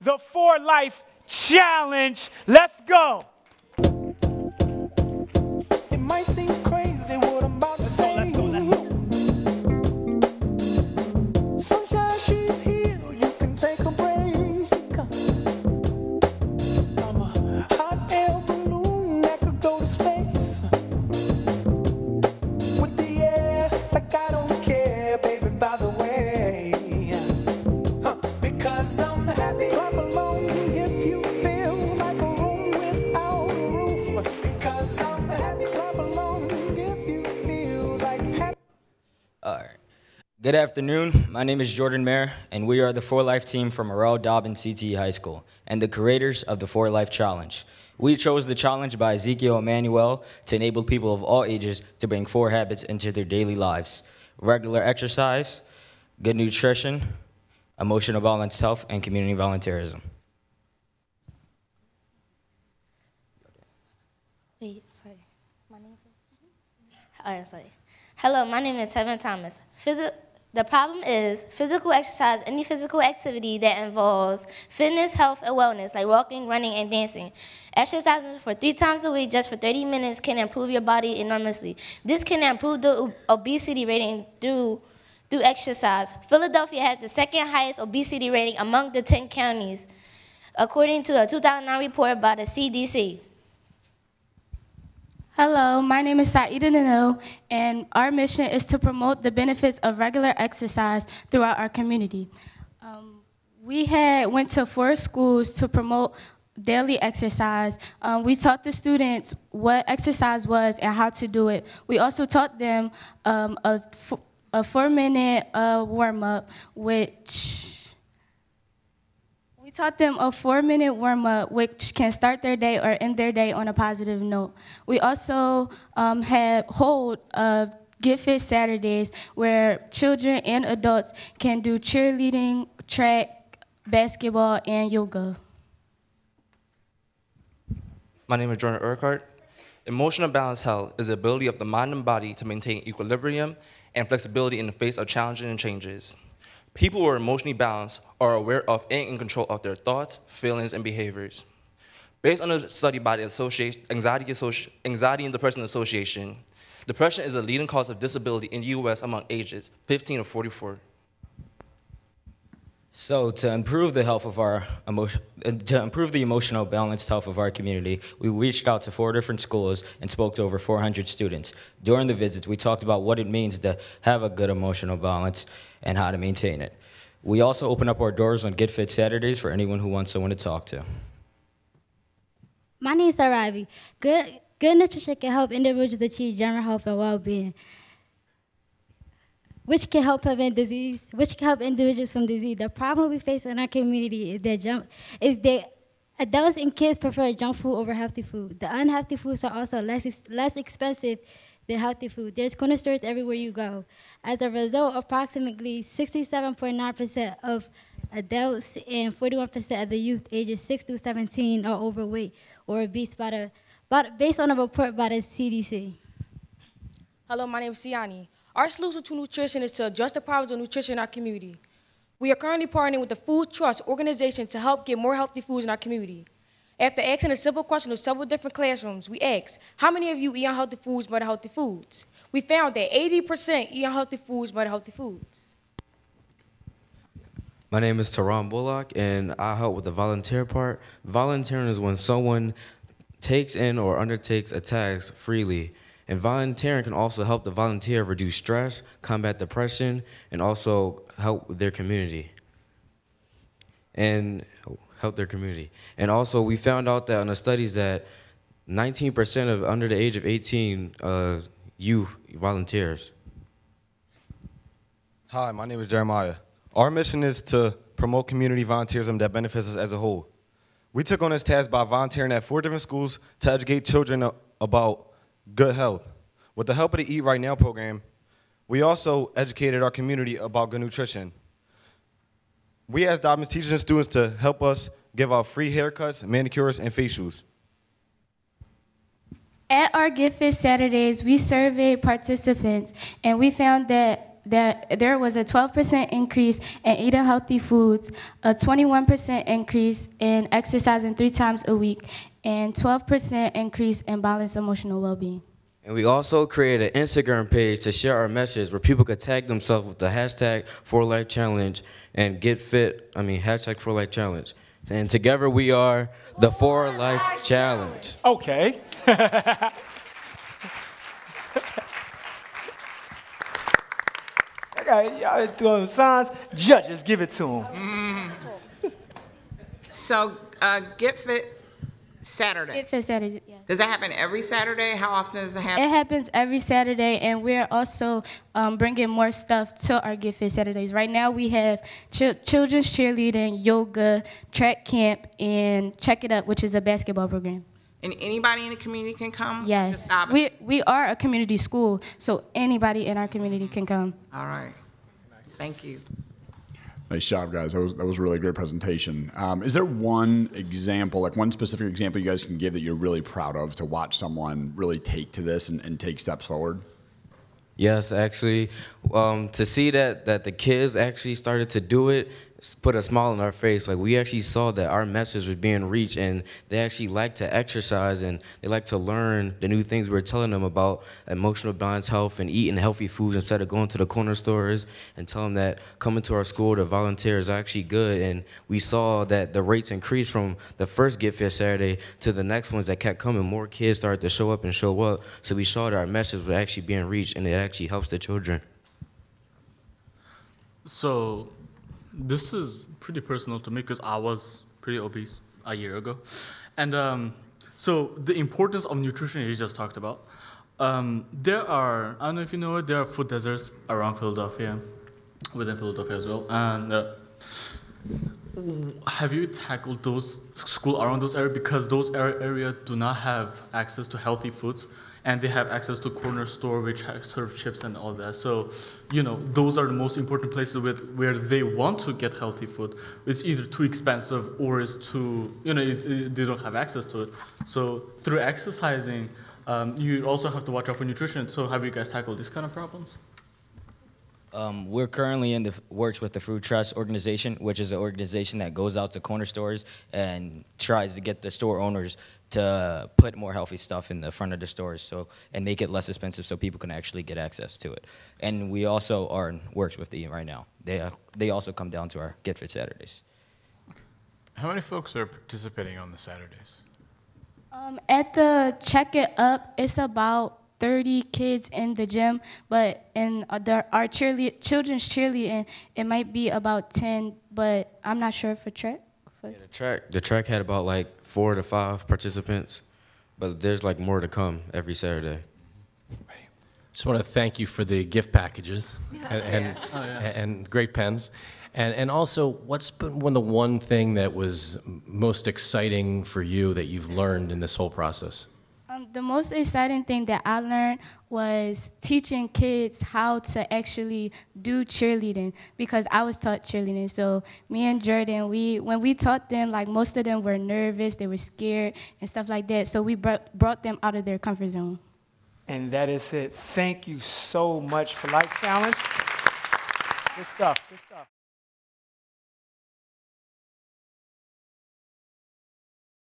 the For Life Challenge. Let's go. Good afternoon. My name is Jordan Mayer, and we are the For Life team from Murrell Dobbin CTE High School and the creators of the For Life Challenge. We chose the challenge by Ezekiel Emanuel to enable people of all ages to bring four habits into their daily lives regular exercise, good nutrition, emotional balanced health, and community volunteerism. Wait, sorry. My name mm-hmm. All right, sorry. Hello, my name is Heaven Thomas. Physi- the problem is physical exercise, any physical activity that involves fitness, health, and wellness, like walking, running, and dancing. Exercising for three times a week just for 30 minutes can improve your body enormously. This can improve the obesity rating through, through exercise. Philadelphia has the second highest obesity rating among the 10 counties, according to a 2009 report by the CDC. Hello, my name is Saida Nanil, and our mission is to promote the benefits of regular exercise throughout our community. Um, we had went to four schools to promote daily exercise. Um, we taught the students what exercise was and how to do it. We also taught them um, a, a four-minute uh, warm-up, which taught them a four minute warm up, which can start their day or end their day on a positive note. We also um, had hold of Get Fit Saturdays where children and adults can do cheerleading, track, basketball, and yoga. My name is Jordan Urquhart. Emotional balance health is the ability of the mind and body to maintain equilibrium and flexibility in the face of challenges and changes. People who are emotionally balanced are aware of and in control of their thoughts, feelings, and behaviors. Based on a study by the Association, Anxiety, Anxiety and Depression Association, depression is a leading cause of disability in the U.S. among ages 15 to 44. So, to improve the health of our emotion, to improve the emotional balanced health of our community, we reached out to four different schools and spoke to over 400 students. During the visits, we talked about what it means to have a good emotional balance and how to maintain it. We also open up our doors on Get Fit Saturdays for anyone who wants someone to talk to. My name is Aravi. Good, good nutrition can help individuals achieve general health and well-being, which can help prevent disease, which can help individuals from disease. The problem we face in our community is that junk, is that adults and kids prefer junk food over healthy food. The unhealthy foods are also less less expensive than healthy food. There's corner stores everywhere you go. As a result, approximately 67.9% of adults and 41% of the youth ages 6 to 17 are overweight or obese by the, by, based on a report by the CDC. Hello, my name is Siani. Our solution to nutrition is to address the problems of nutrition in our community. We are currently partnering with the Food Trust organization to help get more healthy foods in our community. After asking a simple question of several different classrooms, we asked, how many of you eat unhealthy foods but healthy foods? We found that 80% eat unhealthy foods but healthy foods. My name is Teron Bullock, and I help with the volunteer part. Volunteering is when someone takes in or undertakes a task freely. And volunteering can also help the volunteer reduce stress, combat depression, and also help their community. And help their community. And also, we found out that in the studies that 19% of under the age of 18 uh, youth volunteers. Hi, my name is Jeremiah. Our mission is to promote community volunteerism that benefits us as a whole. We took on this task by volunteering at four different schools to educate children about good health. With the help of the Eat Right Now program, we also educated our community about good nutrition. We asked Dobbins teachers and students to help us give out free haircuts, manicures, and facials. At our Get Fit Saturdays, we surveyed participants, and we found that that there was a 12% increase in eating healthy foods, a 21% increase in exercising three times a week, and 12% increase in balanced emotional well-being. And we also created an Instagram page to share our message where people could tag themselves with the hashtag For Life Challenge and get fit. I mean, hashtag For Life Challenge. And together we are the For Life Challenge. Okay. I got y'all throwing signs. Judges, give it to them. So, uh, Get Fit Saturday. Get Fit Saturday, yeah. Does that happen every Saturday? How often does it happen? It happens every Saturday, and we're also um, bringing more stuff to our Get Fit Saturdays. Right now, we have chil- children's cheerleading, yoga, track camp, and Check It Up, which is a basketball program. And anybody in the community can come? Yes, it. we we are a community school, so anybody in our community can come. All right. Thank you. Nice job, guys. That was, that was a really great presentation. Um, is there one example, like one specific example you guys can give that you're really proud of to watch someone really take to this and, and take steps forward? Yes, actually, um, to see that that the kids actually started to do it, put a smile on our face. Like we actually saw that our message was being reached, and they actually like to exercise and they like to learn the new things we were telling them about emotional balance, health, and eating healthy foods instead of going to the corner stores and tell them that coming to our school to volunteer is actually good. And we saw that the rates increased from the first Get Fit Saturday to the next ones that kept coming. More kids started to show up and show up, so we saw that our message was actually being reached, and it actually helps the children. So, this is pretty personal to me because I was pretty obese a year ago. And um, so, the importance of nutrition you just talked about. Um, there are, I don't know if you know it, there are food deserts around Philadelphia, within Philadelphia as well. And uh, have you tackled those school around those areas because those area area do not have access to healthy foods and they have access to corner store which serve chips and all that. So you know those are the most important places with where they want to get healthy food. It's either too expensive or is too you know it, it- they don't have access to it. So through exercising um, you also have to watch out for nutrition. So have you guys tackled these kind of problems? Um, we're currently in the works with the Food Trust organization, which is an organization that goes out to corner stores and tries to get the store owners to put more healthy stuff in the front of the stores, so and make it less expensive, so people can actually get access to it. And we also are in works with the right now. They uh, they also come down to our Get Fit Saturdays. How many folks are participating on the Saturdays? Um, at the Check It Up, it's about 30 kids in the gym, but in uh, the, our cheerlead, children's cheerleading, it might be about 10, but I'm not sure for track. For, The track, the track had about like four to five participants, but there's like more to come every Saturday. Just want to thank you for the gift packages and, and, oh, oh, yeah. and great pens. And, and also, what's been one, the one thing that was most exciting for you that you've learned in this whole process? The most exciting thing that I learned was teaching kids how to actually do cheerleading because I was taught cheerleading. So me and Jordan, we when we taught them, like most of them were nervous, they were scared and stuff like that. So we brought brought them out of their comfort zone. And that is it. Thank you so much for Life Challenge. Good stuff. Good stuff.